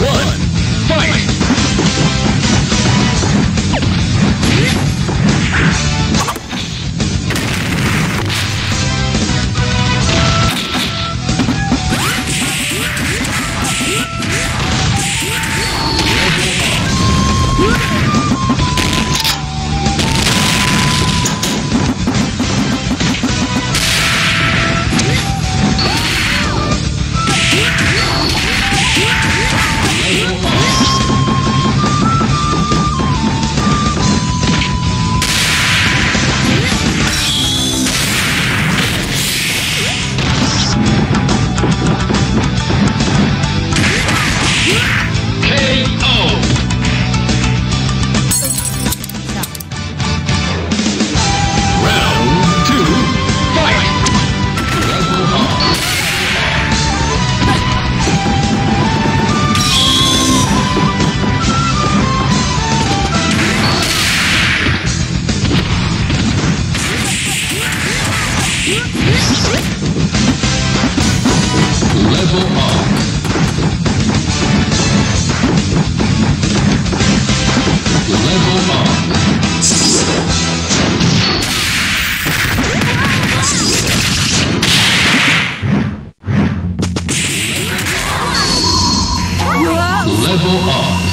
one. Beautiful Arms. Level up. Level